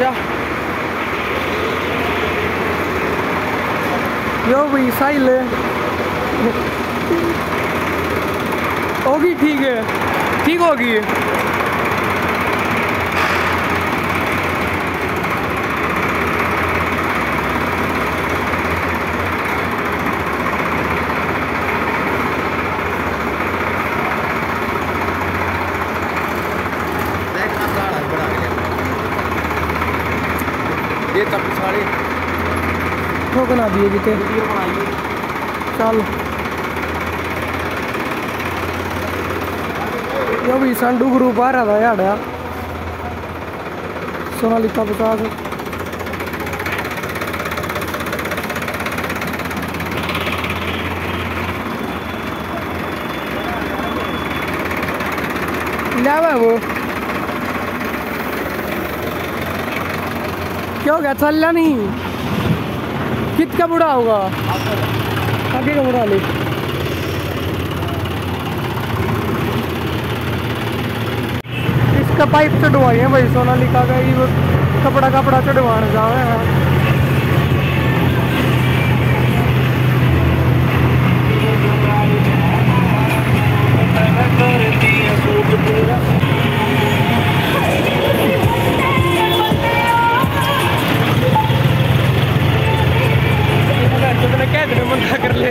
आजा यो भाई सही ले। होगी ठीक है। ठीक होगी। बना दिए जीते चल। यो भी संडू ग्रुप आ रहा था यार सोनालिका पचास। लावा वो क्या गया? चल नहीं। कित का बुरा होगा? आगे का बुरा ले। इसका पाइप चढ़वाई है भाई सोनालिका का ये कपड़ा कपड़ा चढ़वाने जा रहे हैं।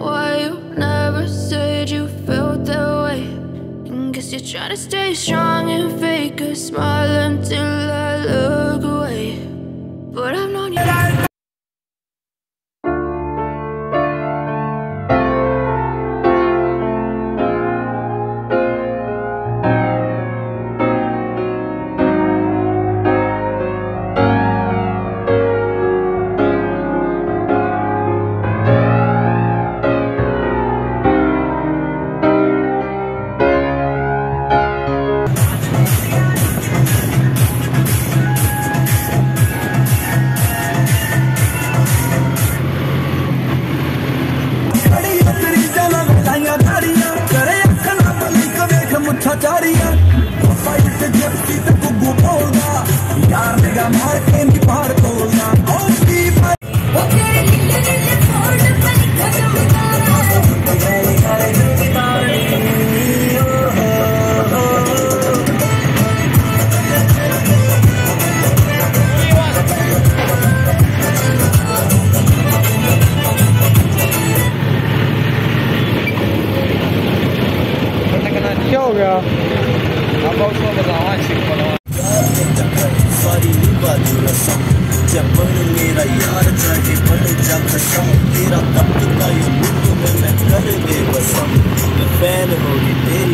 Why you never said you felt that way. And guess you're trying to stay strong and fake a smile until I look away. But I've known you. गया। बन मेरा यार बन जा कसम तेरा तब तो का मैं कर दे बसम फ़ैन होगी तेरी